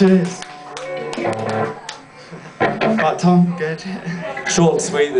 Cheers. Right, Tom, good. Short, sweet.